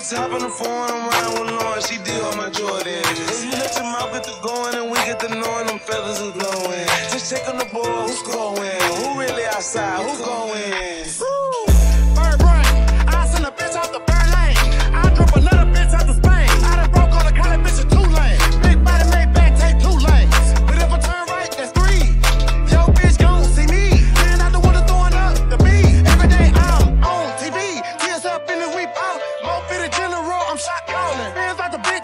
the top of the phone, I'm riding with Lauren. She deal with my Jordans. If you let your mouth get to going and we get to knowing, them feathers is blowing. Just check on the board, who's going? Who really outside? Who's going?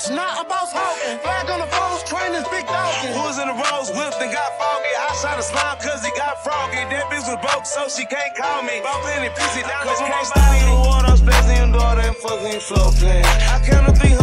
It's not about smoking. Flag on the foes, trainers, big talking. Who's in the rose whipped and got foggy? I shot a slime cause he got froggy. That bitch was broke, so she can't call me. Both in it, pissy down, just can't stop me. I'm spacing your daughter and fucking flow plan. I count to 300.